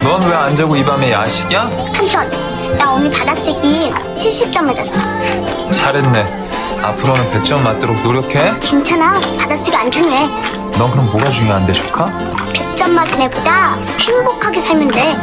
넌 왜 안 자고 이 밤에 야식이야? 한선, 나 오늘 받아쓰기 70점 맞았어. 잘했네. 앞으로는 100점 맞도록 노력해. 괜찮아. 받아쓰기 안 중요해. 넌 그럼 뭐가 중요한데, 조카? 100점 맞은 애보다 행복하게 살면 돼.